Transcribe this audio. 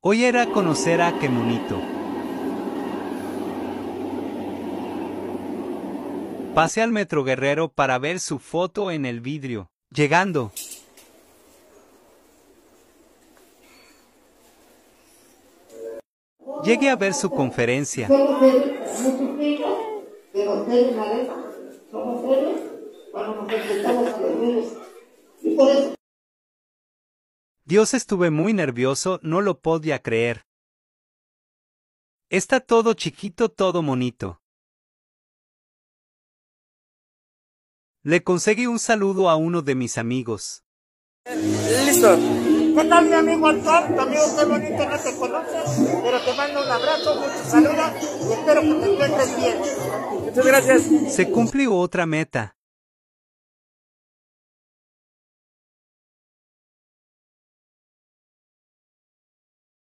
Hoy era conocer a qué monito. Pasé al Metro Guerrero para ver su foto en el vidrio. Llegando. Llegué a ver su conferencia. Dios estuve muy nervioso, no lo podía creer. Está todo chiquito, todo monito. Le conseguí un saludo a uno de mis amigos. Listo. ¿Qué tal mi amigo? Tu amigo qué bonito no te conoces, pero te mando un abrazo, muchos saludos y espero que te encuentres bien. Muchas gracias. Se cumplió otra meta.